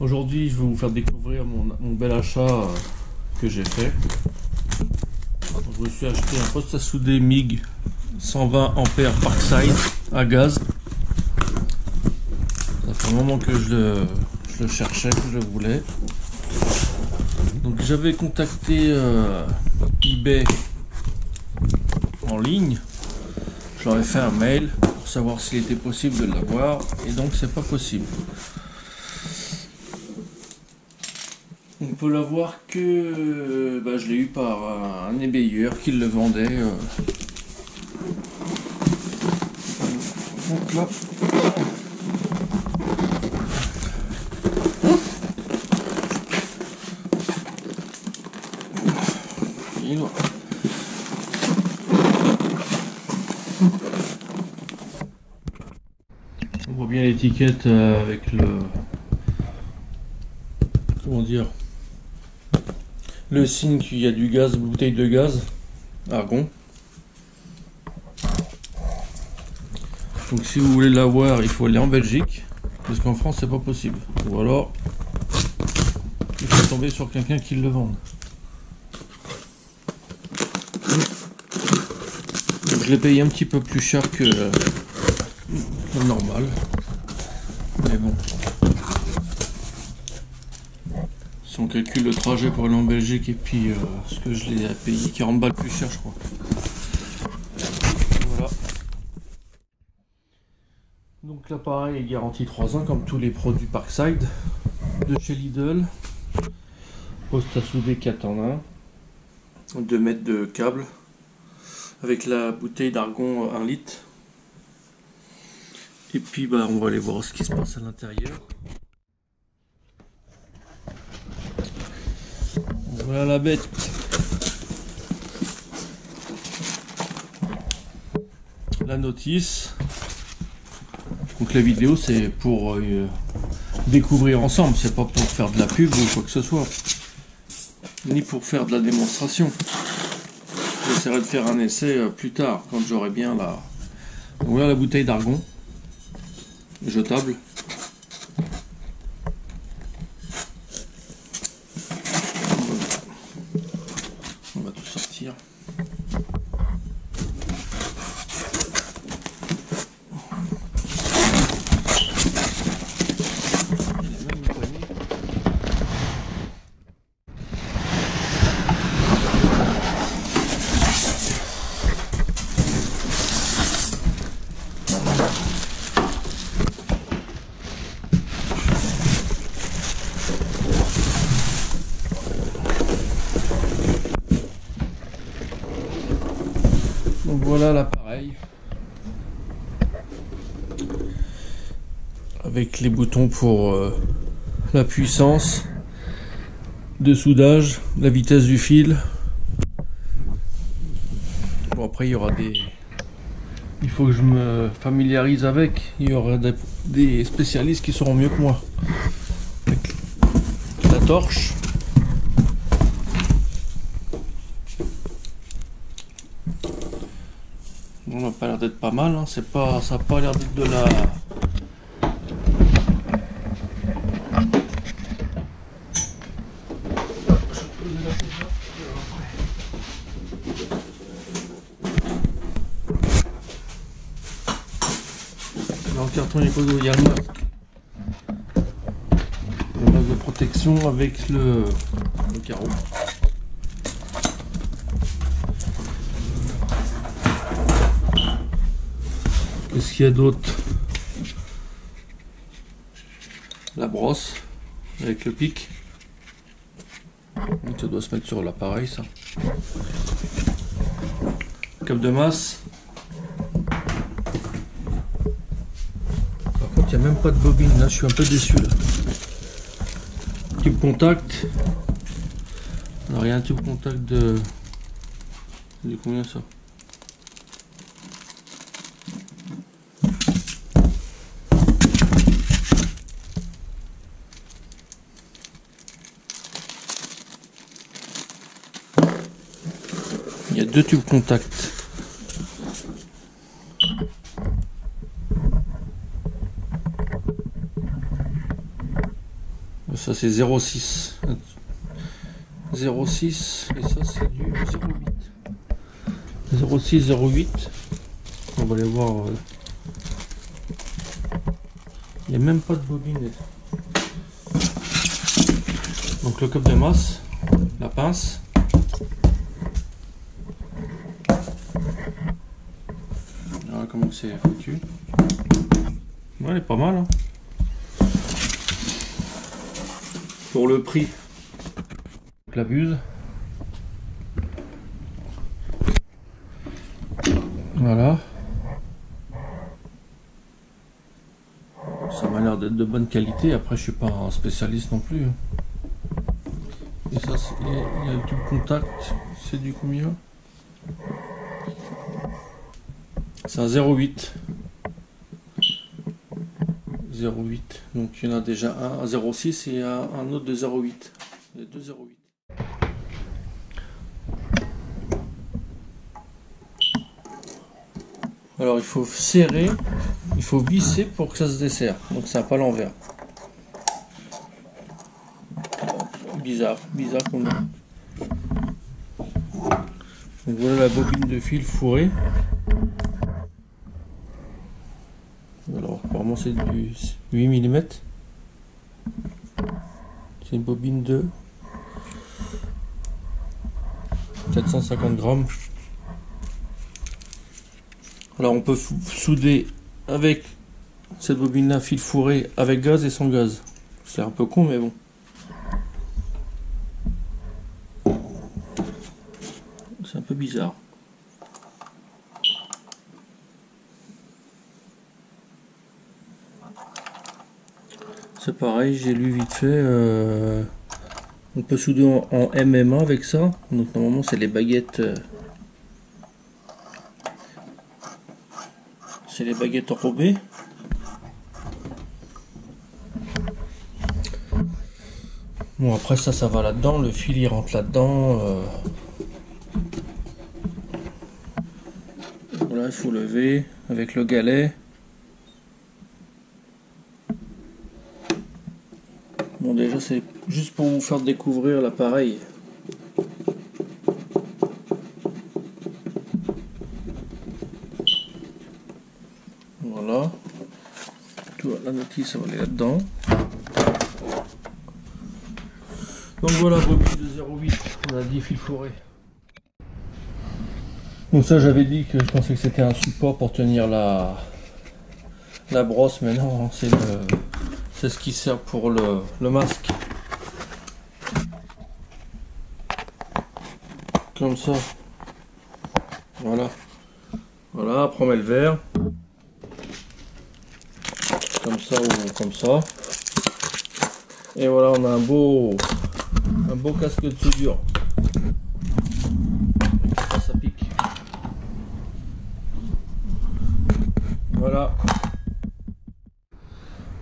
Aujourd'hui, je vais vous faire découvrir mon, bel achat euh, que j'ai fait. Je me suis acheté un poste à souder MIG 120 ampères Parkside à gaz. Ça fait un moment que je le, cherchais, que je le voulais. Donc j'avais contacté euh, eBay en ligne. Ai fait un mail pour savoir s'il était possible de l'avoir et donc c'est pas possible. On peut l'avoir que euh, bah, je l'ai eu par un ébayeur qui le vendait. euh. Donc là. Il doit- On voit bien l'étiquette euh, avec le. Comment dire Le signe qu'il y a du gaz, bouteille de gaz, argon. Donc si vous voulez l'avoir, il faut aller en Belgique, parce qu'en France c'est pas possible. Ou alors, il faut tomber sur quelqu'un qui le vende. Donc je l'ai payé un petit peu plus cher que, que normal. Mais bon. Si on calcule le trajet pour aller en Belgique et puis euh, ce que je l'ai payé 40 balles plus cher je crois. Voilà. Donc l'appareil est garanti 3 ans comme tous les produits Parkside de chez Lidl. Poste à souder 4 en 1. 2 mètres de câble avec la bouteille d'argon 1 litre. Et puis bah on va aller voir ce qui se passe à l'intérieur. Voilà la bête. La notice. Donc la vidéo c'est pour euh, découvrir ensemble, c'est pas pour faire de la pub ou quoi que ce soit. Ni pour faire de la démonstration. J'essaierai de faire un essai euh, plus tard quand j'aurai bien la. Donc voilà la bouteille d'argon. Jetable. On va Voilà l'appareil. Avec les boutons pour euh, la puissance de soudage, la vitesse du fil. Bon après il y aura des... Il faut que je me familiarise avec. Il y aura des, spécialistes qui seront mieux que moi. La torche. On n'a pas l'air d'être pas mal, hein. c'est pas, ça n'a pas l'air d'être de la. Dans le carton, il y a a le masque. Le masque de protection avec le carreau. Qu'est-ce qu'il y a d'autre La brosse avec le pic. Ça doit se mettre sur l'appareil ça. Cap de masse. Par contre il n'y a même pas de bobine là, je suis un peu déçu là. Tube contact. Alors il y a un tube contact de. De combien ça? Deux tubes contact. c'est 0,6. 0,6 et ça c'est du 0,8. 0,6, 0,8. On va aller voir. euh. Il n'y a même pas de bobine. Donc le cup de masse, la pince. Voilà comment c'est foutu. Ouais, elle est pas mal. hein. Pour le prix, la buse. Voilà. Ça m'a l'air d'être de bonne qualité. Après, je suis pas un spécialiste non plus. hein. Et ça, c'est- il y a- tube contact. C'est du combien? C'est un 0,8. 0,8. Donc il y en a déjà un à 0,6 et un, autre de 0,8. Il y a deux 0,8. Alors il faut serrer, il faut visser pour que ça se desserre. Donc ça n'a pas l'envers. Bizarre, bizarre a. Donc voilà la bobine de fil fourrée. C'est du 8 mm. C'est une bobine de 450 grammes. Alors on peut souder avec cette bobine là fil fourré avec gaz et sans gaz. C'est un peu con mais bon. C'est un peu bizarre. Pareil, j'ai lu vite fait. euh, on peut souder en, MMA avec ça. Donc normalement c'est les baguettes. euh, c'est les baguettes enrobées. Bon après ça ça va là-dedans, le fil il rentre là-dedans. euh. Voilà, il faut lever avec le galet. Bon déjà c'est juste pour vous faire découvrir l'appareil. Voilà. La notice ça va aller là-dedans. Donc voilà, bobine de 0,8, on a dit fil fourré. Donc ça j'avais dit que je pensais que c'était un support pour tenir la, la brosse, mais non, c'est c'est ce qui sert pour le, le masque. Ça. Voilà. Voilà, met le verre. Comme ça ou comme ça. Et voilà, on a un beau, un beau casque de soudure. Ça, ça pique. Voilà.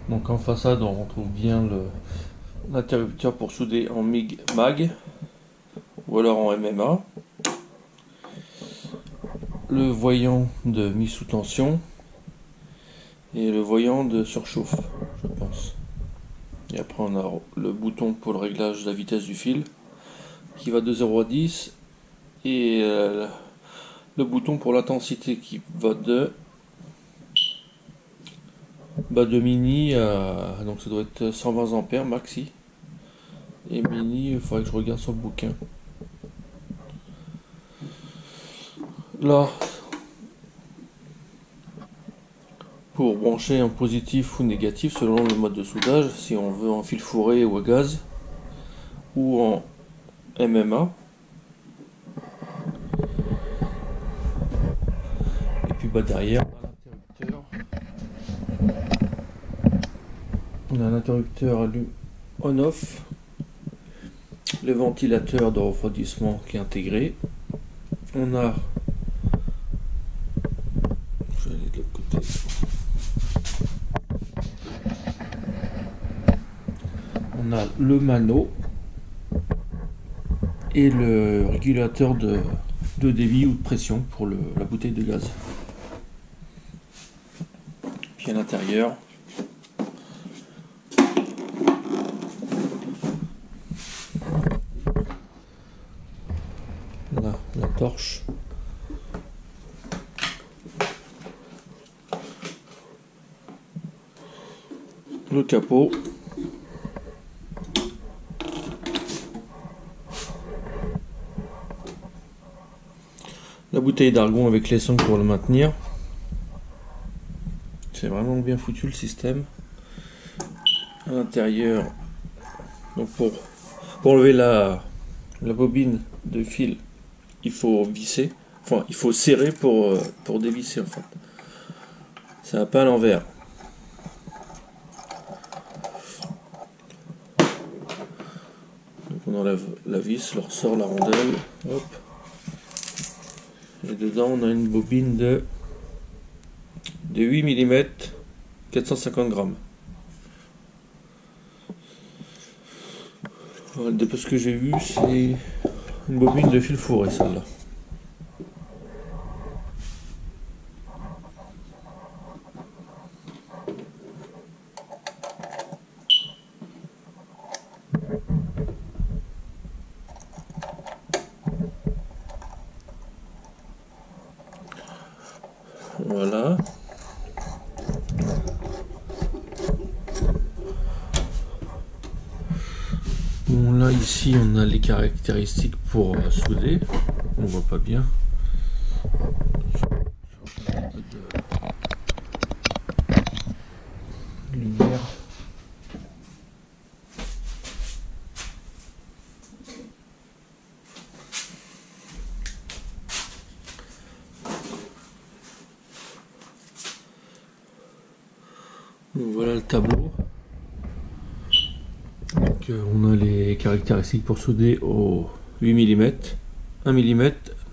Donc en façade, on retrouve bien le l'interrupteur pour souder en MIG MAG ou alors en MMA. Le voyant de mise sous tension et le voyant de surchauffe, je pense. Et après on a le bouton pour le réglage de la vitesse du fil qui va de 0 à 10 et euh, le bouton pour l'intensité qui va de bah de mini à donc ça doit être 120 ampères maxi et mini il faudrait que je regarde sur le bouquin là. Pour brancher en positif ou négatif selon le mode de soudage si on veut en fil fourré ou à gaz ou en MMA et puis bah derrière on a un interrupteur on-off, le ventilateur de refroidissement qui est intégré. On a, On a le mano et le régulateur de, débit ou de pression pour la bouteille de gaz. Puis à l'intérieur, on la torche Le capot. La bouteille d'argon avec les sangles pour le maintenir. C'est vraiment bien foutu le système. À l'intérieur, donc pour, pour enlever la, la bobine de fil, il faut visser. Enfin, il faut serrer pour, euh, pour dévisser en fait. C'est un peu à l'envers. Donc on enlève la vis, on ressort la rondelle. Hop. Et dedans on a une bobine de, de 8 mm 450 grammes. D'après ce que j'ai vu, c'est une bobine de fil fourré celle-là. Voilà. Ici on a les caractéristiques pour euh, souder. On voit pas bien. Lumière. Donc, voilà le tableau. Euh, on a les caractéristiques pour souder au 8 mm, 1 mm,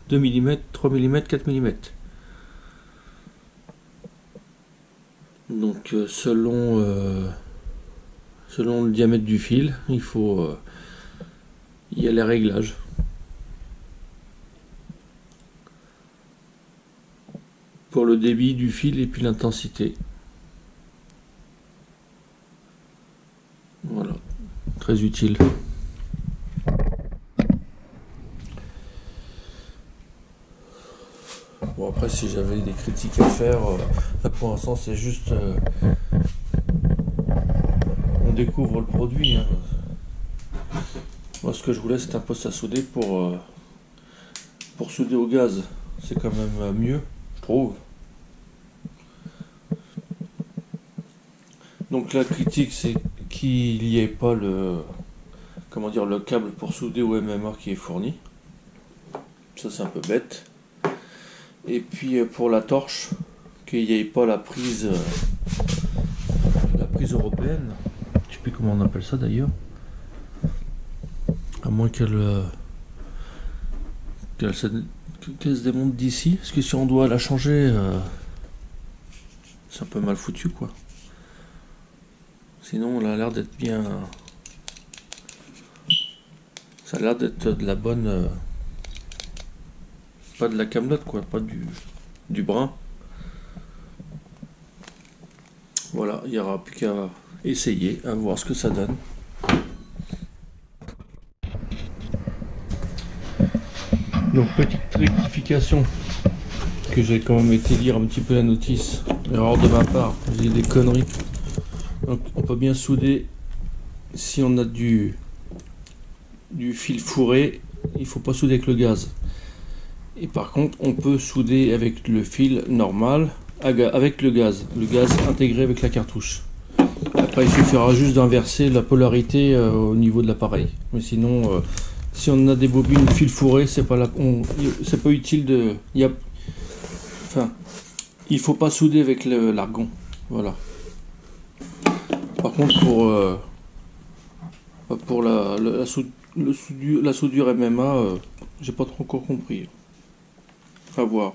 2 mm, 3 mm, 4 mm. Donc euh, selon, euh, selon le diamètre du fil, il faut il y a les réglages. Pour le débit du fil et puis l'intensité. Voilà, utile. Bon après si j'avais des critiques à faire, euh, là pour l'instant c'est juste euh, on découvre le produit. hein. Moi ce que je voulais c'est un poste à souder pour, euh, pour souder au gaz. C'est quand même mieux, je trouve. Donc la critique c'est qu'il n'y ait pas le comment dire le câble pour souder au MMA qui est fourni. Ça c'est un peu bête. Et puis euh, pour la torche, qu'il n'y ait pas la prise euh, la prise européenne. Je sais plus comment on appelle ça d'ailleurs. À moins qu'elle euh, qu'elle se, se démonte d'ici. Parce que si on doit la changer, c'est un peu mal foutu quoi. Sinon, elle a l'air d'être bien. Ça a l'air d'être de la bonne. euh, Pas de la camelote, quoi, pas du, du brun. Voilà, il n'y aura plus qu'à essayer, à voir ce que ça donne. Donc, petite rectification que j'ai quand même été lire un petit peu la notice. Erreur de ma part, j'ai des conneries. Donc on peut bien souder si on a du, fil fourré, il faut pas souder avec le gaz. Et par contre, on peut souder avec le fil normal, avec le gaz, le gaz intégré avec la cartouche. Après, il suffira juste d'inverser la polarité euh, au niveau de l'appareil. Mais sinon, euh, si on a des bobines fil fourré, c'est pas utile de, enfin, il faut pas souder avec l'argon. Voilà. Par contre, pour, euh, pour la, la, sou- le soudure, la MMA, euh, j'ai pas trop encore compris. À voir.